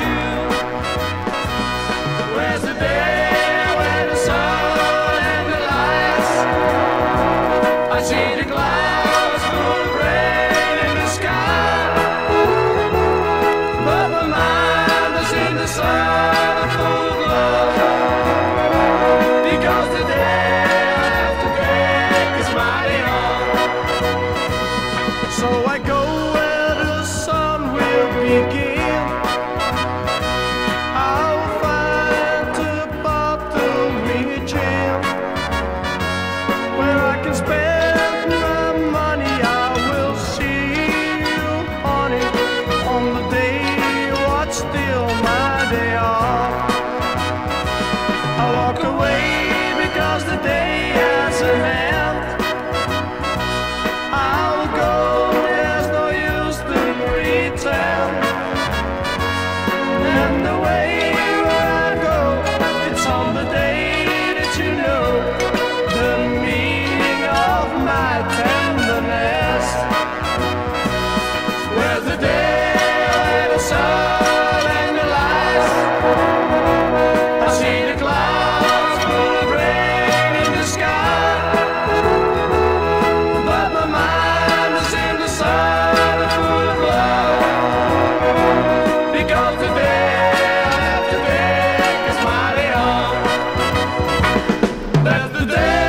you. The day